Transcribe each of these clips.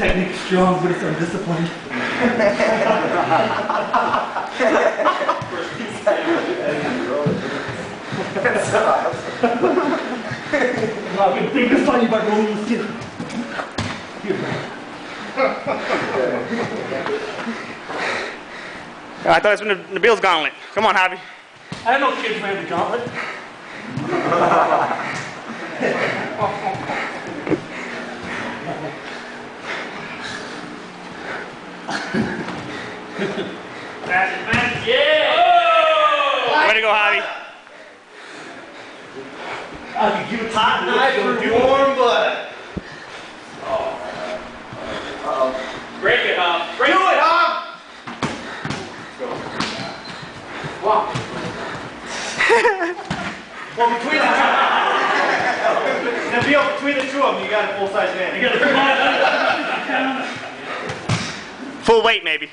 technique strong, but it's undisciplined. I've been thinking funny about rolling the steel. I thought it's been the, the Bills gauntlet. Come on, Javi. I don't know kids ran the gauntlet. Way to go, Javi. I can give it hot knife for warm butter. Oh. Break it, huh? Break Do it, huh? Well, between the two. Nobeel, between the two of them, you got a full-size man. You got a Full weight, maybe.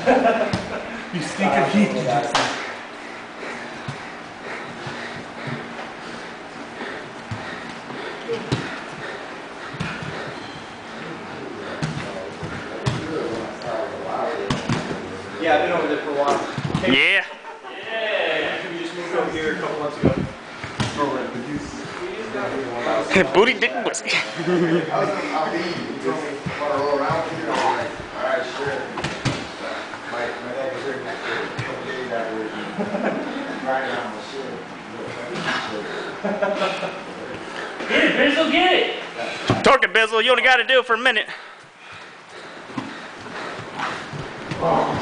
You stink of heat, you just. Yeah, I've been over there for a while. Yeah. Yeah, we just moved over here a couple months ago. Booty dick pussy. Afterwards, and riding around my shit. Get it, Bizzle, get it. Torque it, Bizzle. You only got to do it for a minute. Oh.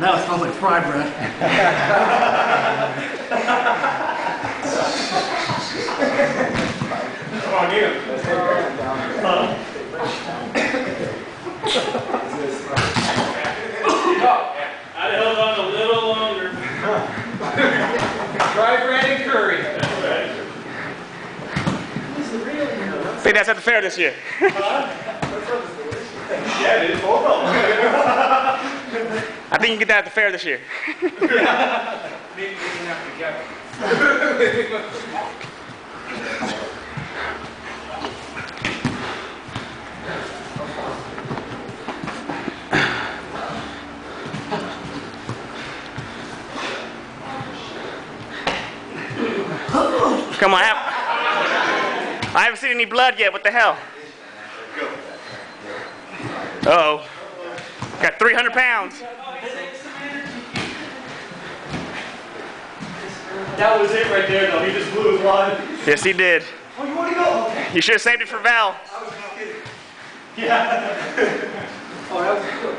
Now it smells like fried bread. Come on, get him. I'd held on a little longer. Dry bread and curry. Think that's at the fair this year. I think you get that at the fair this year. Come on, have, I haven't seen any blood yet. What the hell? Uh oh. Got 300 pounds. That was it right there, though. He just blew his wad. Yes, he did. Oh, you want to go? Okay. You should have saved it for Val. Yeah. Oh, that was good.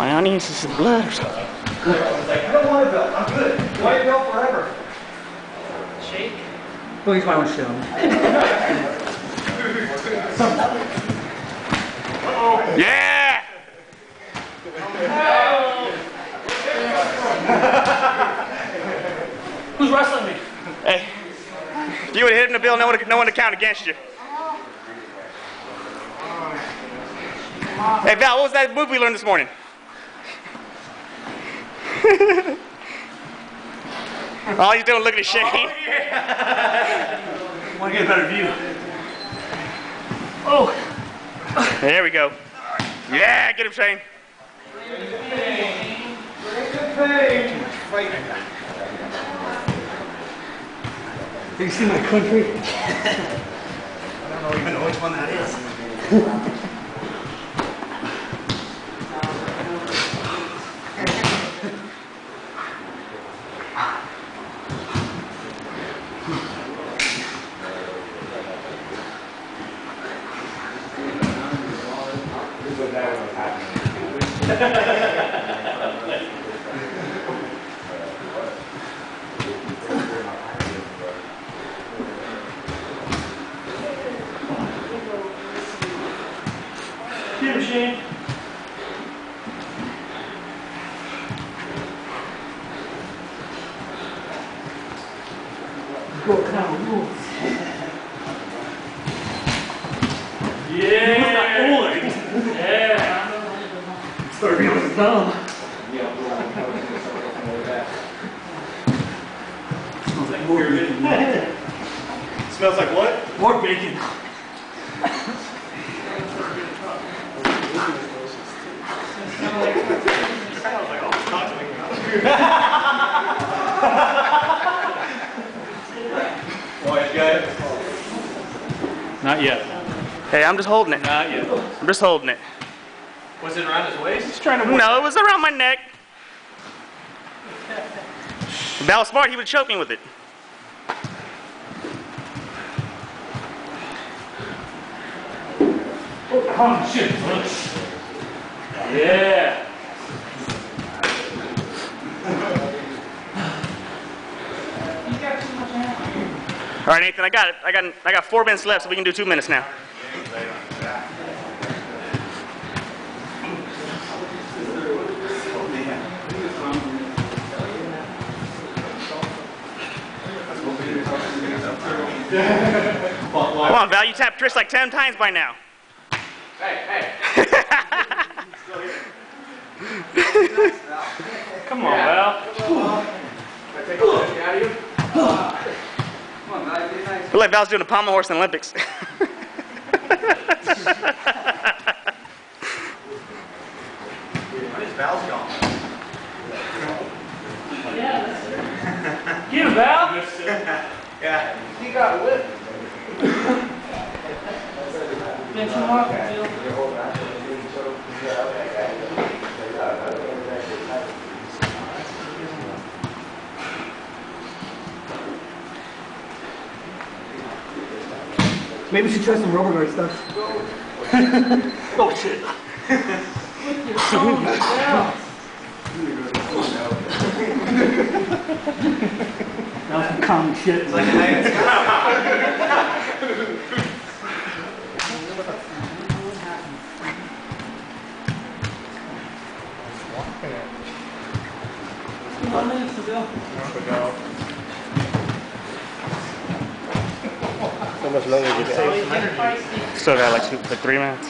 My onions is some blood or something. I don't want a belt. I'm good. White belt forever. Shake. Well, he's my own show. Yeah! Who's wrestling me? Hey, if you would have hit him the bill, no one, no one to count against you. Hey Val, what was that move we learned this morning? All he's doing looking at Shane. Oh, want to get a better view. Oh. There we go. Yeah, get him, Shane. Have you seen my country? I don't know even know which one that is. Him, Shane. Go kind of rules. Yeah. Thumb. Smells like what? More bacon. Boys, got it? Not yet. Hey, I'm just holding it. Not yet. I'm just holding it. Was it around his waist? Just trying to. No, it was around my neck. If that was smart, he would choke me with it. Oh, shit. Yeah. All right, Nathan, I got it. I got I got four minutes left, so we can do two minutes now. Come on, Val, you tapped Trish like ten times by now. Hey, hey. Come on, Val. Come on, Val. Look like Val's doing a pommel horse in the Olympics. Where's Val's gone? Yeah, Get him, Val. Yeah. He got whipped. Maybe we should try some rubber guard stuff. oh shit. that was some common shit. Like a night. Still got like two, like three minutes.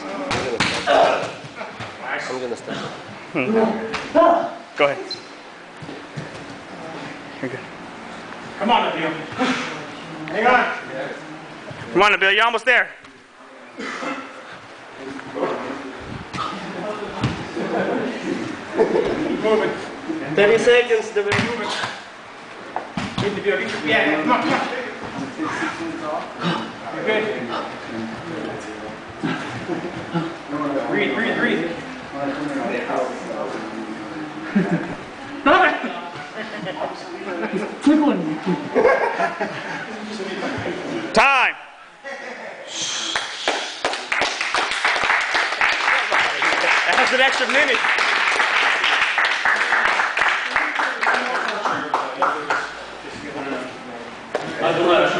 I'm gonna stop. Go ahead. You're good. Come on, Nobeel. Hang on. Come on, Nobeel, you're almost there. Thirty seconds. The Yeah, come on, come on. You're good. Breathe, breathe, breathe. Tickling me. Time. That's an extra minute. That.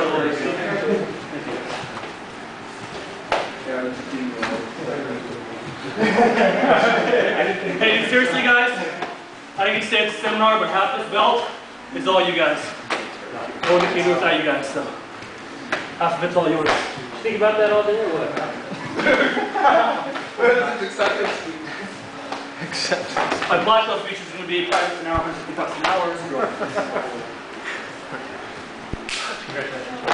Hey, seriously, guys? I think he said seminar, but half this belt is all you guys. I wouldn't be without you guys, so half of it's all yours. Think about that all day or what? My black belt speech is going to be private an hour, 150 bucks an hour. Congratulations.